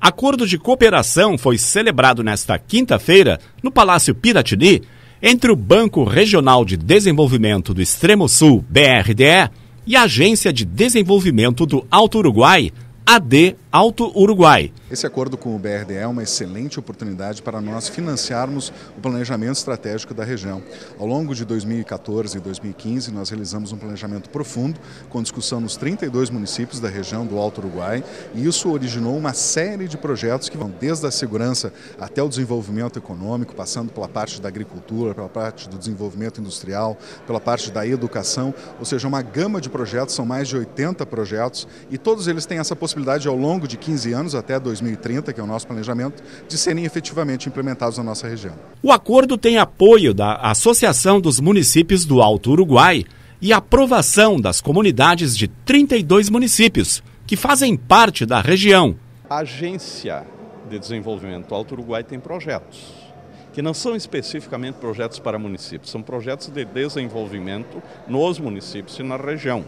Acordo de cooperação foi celebrado nesta quinta-feira no Palácio Piratini entre o Banco Regional de Desenvolvimento do Extremo Sul, BRDE, e a Agência de Desenvolvimento do Alto Uruguai, AD Alto Uruguai. Esse acordo com o BRDE é uma excelente oportunidade para nós financiarmos o planejamento estratégico da região. Ao longo de 2014 e 2015, nós realizamos um planejamento profundo, com discussão nos 32 municípios da região do Alto Uruguai, e isso originou uma série de projetos que vão desde a segurança até o desenvolvimento econômico, passando pela parte da agricultura, pela parte do desenvolvimento industrial, pela parte da educação, ou seja, uma gama de projetos, são mais de 80 projetos, e todos eles têm essa possibilidade ao longo de 15 anos, até 2030, que é o nosso planejamento, de serem efetivamente implementados na nossa região. O acordo tem apoio da Associação dos Municípios do Alto Uruguai e aprovação das comunidades de 32 municípios, que fazem parte da região. A Agência de Desenvolvimento do Alto Uruguai tem projetos que não são especificamente projetos para municípios, são projetos de desenvolvimento nos municípios e na região.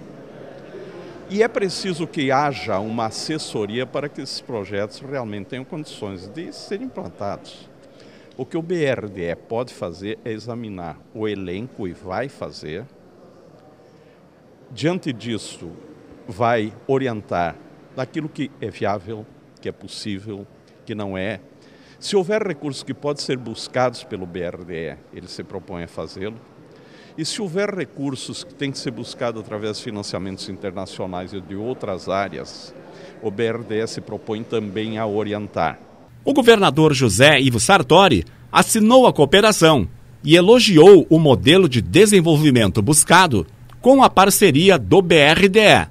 E é preciso que haja uma assessoria para que esses projetos realmente tenham condições de serem implantados. O que o BRDE pode fazer é examinar o elenco e vai fazer. Diante disso, vai orientar daquilo que é viável, que é possível, que não é. Se houver recursos que podem ser buscados pelo BRDE, ele se propõe a fazê-lo. E se houver recursos que têm que ser buscados através de financiamentos internacionais e de outras áreas, o BRDS propõe também a orientar. O governador José Ivo Sartori assinou a cooperação e elogiou o modelo de desenvolvimento buscado com a parceria do BRDE.